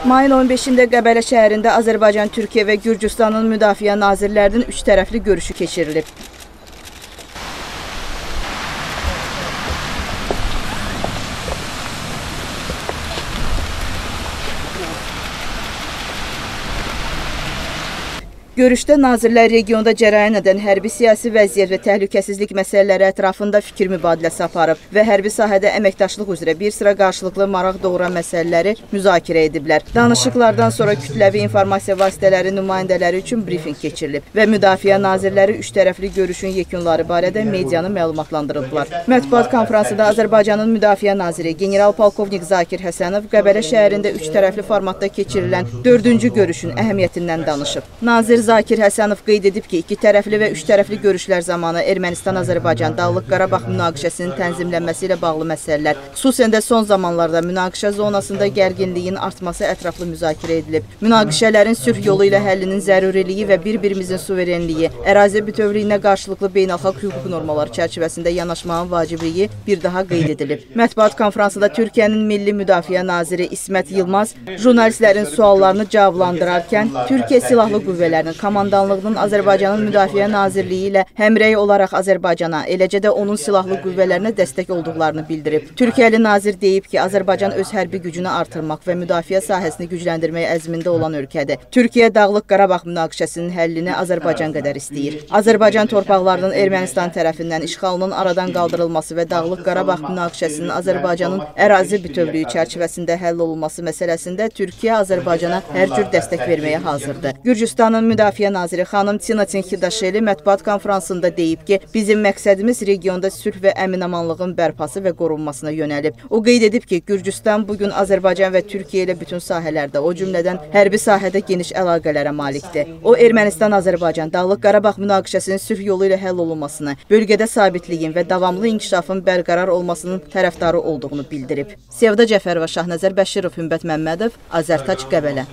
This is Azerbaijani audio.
Mayın 15-də Qəbələ şəhərində Azərbaycan, Türkiyə və Gürcüstanın müdafiə nazirlərinin üç tərəfli görüşü keçirilib. Görüşdə nazirlər regionda cərəyan edən hərbi siyasi vəziyyət və təhlükəsizlik məsələləri ətrafında fikir mübadiləsi aparıb və hərbi sahədə əməkdaşlıq üzrə bir sıra qarşılıqlı maraq doğuran məsələləri müzakirə ediblər. Danışıqlardan sonra kütləvi informasiya vasitələri nümayəndələri üçün brifinq keçirilib və müdafiə nazirləri üç tərəfli görüşün yekunları barədə medianı məlumatlandırıblar. Mətbuat konfransında Azərbaycanın müdafiə naziri general-polkovnik Zakir Həsənov Qəbələ şəhərində üç tərəfli formatda keçirilən dördüncü görüşün əhəmiyyətindən danışıb. Nazir Zakir Həsənov qeyd edib ki, iki tərəfli və üç tərəfli görüşlər zamanı Ermənistan-Azərbaycan Dağlıq Qarabağ münaqişəsinin tənzimlənməsi ilə bağlı məsələlər, xüsusən də son zamanlarda münaqişə zonasında gərginliyin artması ətraflı müzakirə edilib. Münaqişələrin sülh yolu ilə həllinin zəruriliyi və bir-birimizin suverenliyi, ərazi bütövlüyünə qarşılıqlı beynəlxalq hüquq normaları çərçivəsində yanaşmanın vacibliyi bir daha qeyd edilib. Mətbuat konfransında Türkiyənin Milli Müdafiə naziri İsmət Yılmaz jurnalistlərin suallarını cavablandırarkən Türkiyə Silahlı Qüvvələrinin komandanlığının Azərbaycanın Müdafiə Nazirliyi ilə həmrəy olaraq Azərbaycana, eləcə də onun silahlı qüvvələrinə dəstək olduqlarını bildirib. Türkiyəli nazir deyib ki, Azərbaycan öz hərbi gücünü artırmaq və müdafiə sahəsini gücləndirmək əzmində olan ölkədir. Türkiyə Dağlıq Qarabağ münaqişəsinin həllini Azərbaycan qədər istəyir. Azərbaycan torpaqlarının Ermənistan tərəfindən işğalının aradan qaldırılması və Dağlıq Qarabağ münaqişəsinin Azərbaycanın ərazi bütövlüyü çərçivəsində həll olunması məsələsində Türkiyə Azərbaycana hər cür dəstək verməyə hazırdır. Gürcüstanın Müdafiə naziri xanım Tinatin Xidaşeli mətbuat konfransında deyib ki, bizim məqsədimiz regionda sülh və əminamanlığın bərpası və qorunmasına yönəlib. O qeyd edib ki, Gürcüstan bu gün Azərbaycan və Türkiyə ilə bütün sahələrdə, o cümlədən hərbi sahədə geniş əlaqələrə malikdir. O Ermənistan-Azərbaycan Dağlıq Qarabağ münaqişəsinin sülh yolu ilə həll olunmasını, bölgədə sabitliyin və davamlı inkişafın bərqərar olmasının tərəfdarı olduğunu bildirib. Sevda Cəfərova, Şahnəzər Bəşirov, Hümbət Məmmədov, Azərtac Qəbələ.